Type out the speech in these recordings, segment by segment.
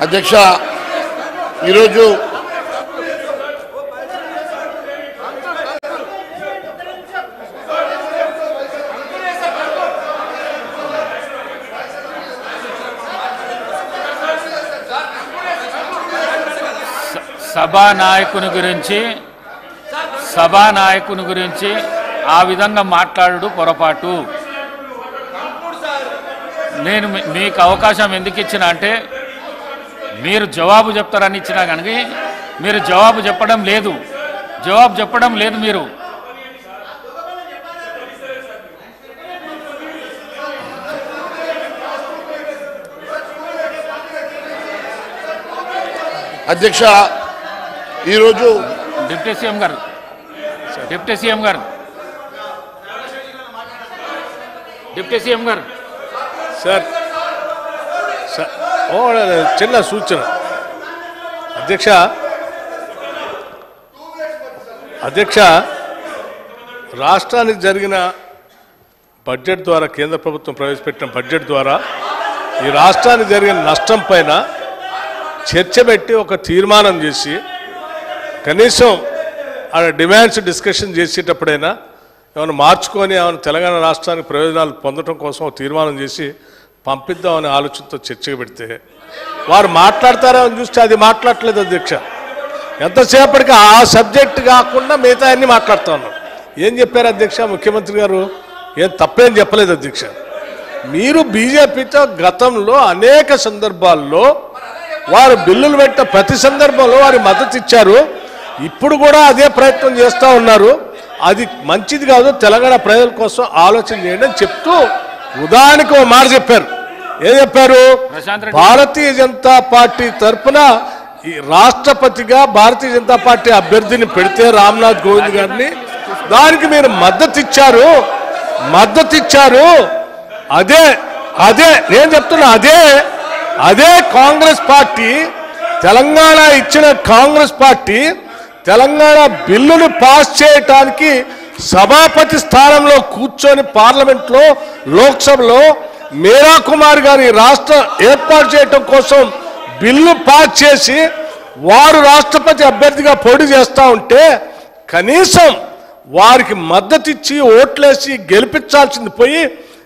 అధ్యక్ష ఈరోజు సభా నాయకుని గురించి సభా నాయకుని గురించి ఆ విధంగా మాట్లాడు పొరపాటు. నేను మీకు అవకాశం ఎందుకు ఇచ్చిన అంటే మీరు జవాబు చెప్తారని ఇచ్చినా కనుక మీరు జవాబు చెప్పడం లేదు. జవాబు చెప్పడం లేదు మీరు. అధ్యక్ష ఈరోజు డిప్యూటీ సీఎం గారు డిప్యూటీ సీఎం గారు డిప్యూటీ సీఎం గారు. సార్ సార్ ఓ చిన్న సూచన. అధ్యక్ష అధ్యక్ష రాష్ట్రానికి జరిగిన బడ్జెట్ ద్వారా కేంద్ర ప్రభుత్వం ప్రవేశపెట్టిన బడ్జెట్ ద్వారా ఈ రాష్ట్రానికి జరిగిన నష్టం పైన చర్చ పెట్టి ఒక తీర్మానం చేసి కనీసం ఆ డిమాండ్స్ డిస్కషన్ చేసేటప్పుడైనా ఏమైనా మార్చుకొని ఏమైనా తెలంగాణ రాష్ట్రానికి ప్రయోజనాలు పొందడం కోసం తీర్మానం చేసి పంపిద్దామనే ఆలోచనతో చర్చకు పెడితే వారు మాట్లాడతారో అని చూస్తే అది మాట్లాడలేదు అధ్యక్ష. ఎంతసేపటికి ఆ సబ్జెక్ట్ కాకుండా మిగతా అన్ని మాట్లాడుతా ఉన్నాం ఏం చెప్పారు అధ్యక్ష ముఖ్యమంత్రి గారు? ఏం తప్పేం చెప్పలేదు అధ్యక్ష. మీరు బీజేపీతో గతంలో అనేక సందర్భాల్లో వారు బిల్లులు పెట్టిన ప్రతి సందర్భంలో వారి మద్దతు ఇచ్చారు. ఇప్పుడు కూడా అదే ప్రయత్నం చేస్తూ ఉన్నారు. అది మంచిది కాదు తెలంగాణ ప్రజల కోసం ఆలోచన చేయండి అని చెప్తూ ఉదాహరణకు ఓ మాట చెప్పారు. ఏం చెప్పారు. భారతీయ జనతా పార్టీ తరఫున ఈ రాష్ట్రపతిగా భారతీయ జనతా పార్టీ అభ్యర్థిని పెడితే రామ్నాథ్ కోవింద్ గారిని దానికి మీరు మద్దతు ఇచ్చారు. మద్దతు ఇచ్చారు. అదే అదే నేను చెప్తున్నా అదే అదే కాంగ్రెస్ పార్టీ తెలంగాణ ఇచ్చిన కాంగ్రెస్ పార్టీ తెలంగాణ బిల్లును పాస్ చేయటానికి సభాపతి స్థానంలో కూర్చొని పార్లమెంట్లో లోక్సభలో మీరా కుమార్ గారి రాష్ట్ర ఏర్పాటు చేయటం కోసం బిల్లు పాస్ చేసి వారు రాష్ట్రపతి అభ్యర్థిగా పోటీ చేస్తూ ఉంటే కనీసం వారికి మద్దతు ఇచ్చి ఓట్లేసి గెలిపించాల్సింది పోయి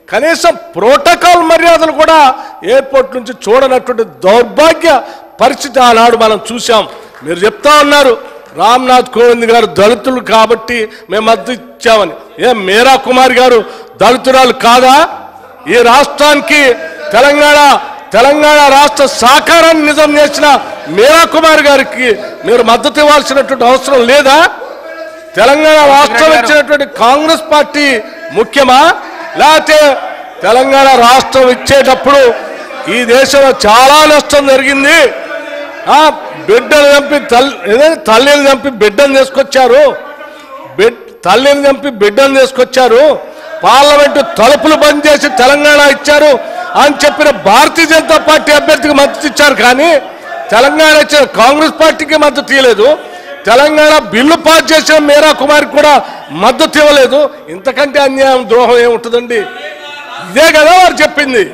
కనీసం ప్రోటోకాల్ మర్యాదలు కూడా ఎయిర్పోర్ట్ నుంచి చూడనటువంటి దౌర్భాగ్య పరిస్థితి ఆనాడు మనం చూసాం మీరు చెప్తా ఉన్నారు రామ్నాథ్ కోవింద్ గారు దళితులు కాబట్టి మేము మద్దతు ఇచ్చామని. ఏ మీరా కుమార్ గారు దళితురాలు కాదా? ఈ రాష్ట్రానికి తెలంగాణ తెలంగాణ రాష్ట్ర సాకారాన్ని నిజం చేసిన మీరా కుమార్ గారికి మీరు మద్దతు ఇవ్వాల్సినటువంటి అవసరం లేదా? తెలంగాణ రాష్ట్రం ఇచ్చినటువంటి కాంగ్రెస్ పార్టీ ముఖ్యమా? లేకపోతే తెలంగాణ రాష్ట్రం ఇచ్చేటప్పుడు ఈ దేశంలో చాలా నష్టం జరిగింది. బిడ్డలు చంపి తల్లి తల్లిని చంపి బిడ్డను తీసుకొచ్చారు తల్లిని చంపి బిడ్డను తీసుకొచ్చారు పార్లమెంటు తలుపులు బంద్ చేసి తెలంగాణ ఇచ్చారు అని చెప్పిన భారతీయ జనతా పార్టీ అభ్యర్థికి మద్దతు ఇచ్చారు కానీ తెలంగాణ ఇచ్చిన కాంగ్రెస్ పార్టీకి మద్దతు ఇవ్వలేదు తెలంగాణ బిల్లు పాస్ చేసిన మీరా కుమార్ కూడా మద్దతు ఇవ్వలేదు. ఇంతకంటే అన్యాయం ద్రోహం ఏముంటుందండి? ఇదే కదా వారు చెప్పింది.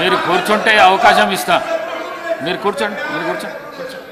మీరు కూర్చుంటే అవకాశం ఇస్తా. మీరు కూర్చోండి మీరు కూర్చోండి కూర్చోండి.